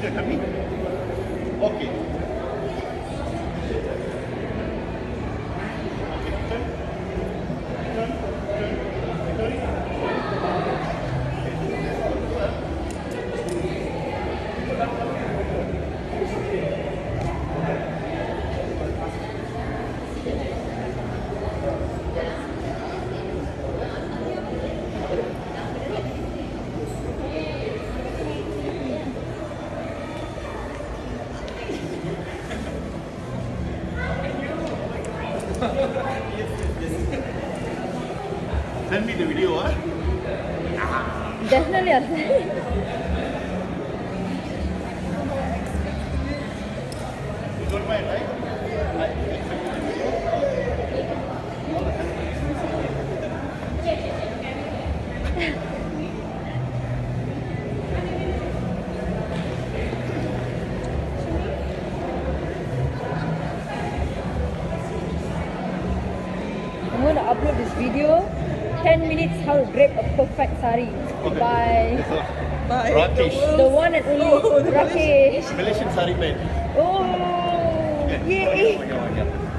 vida, caminho. Ok. Send me the video, ah. Definitely I'll send it. You don't mind, right? I'm going to upload this video. 10 minutes how to drape a perfect sari by Bye. Rakesh. the one and only Rakesh. Malaysian sari band. Oh, Okay.